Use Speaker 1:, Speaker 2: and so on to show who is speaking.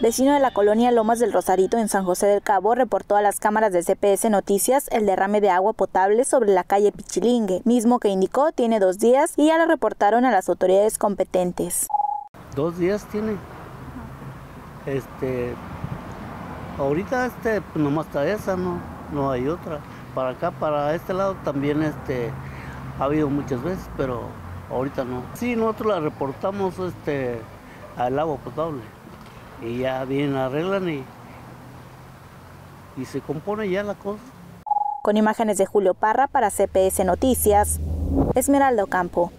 Speaker 1: vecino de la colonia Lomas del Rosarito en San José del Cabo, reportó a las cámaras de CPS Noticias el derrame de agua potable sobre la calle Pichilingue, mismo que indicó tiene dos días y ya lo reportaron a las autoridades competentes.
Speaker 2: Dos días tiene. Este, ahorita este, pues nomás está esa, no, no hay otra. Para acá, para este lado también este, ha habido muchas veces, pero ahorita no. Sí, nosotros la reportamos este, al agua potable y ya bien arreglan y, y se compone ya la cosa.
Speaker 1: Con imágenes de Julio Parra para CPS Noticias, Esmeralda Campo.